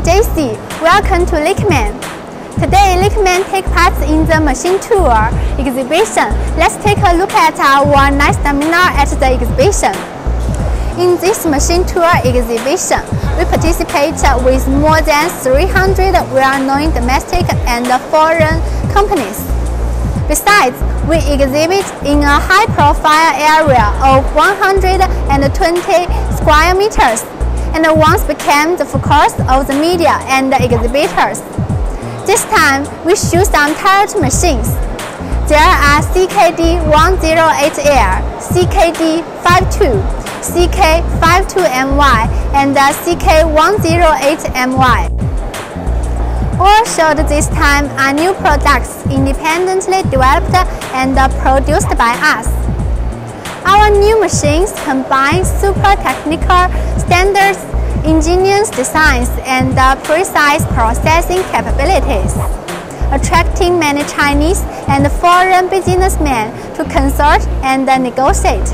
JC. Welcome to Leichman. Today, Leichman take part in the machine tool exhibition. Let's take a look at our nice seminar at the exhibition. In this machine tool exhibition, we participate with more than 300 well-known domestic and foreign companies. Besides, we exhibit in a high-profile area of 120 square meters and once became the focus of the media and the exhibitors. This time, we show some turret machines. There are CKD108L, CKD52, CK52MY, and CK108MY. All showed this time are new products independently developed and produced by us. Our new machines combine super technical standards, ingenious designs, and uh, precise processing capabilities, attracting many Chinese and foreign businessmen to consult and uh, negotiate.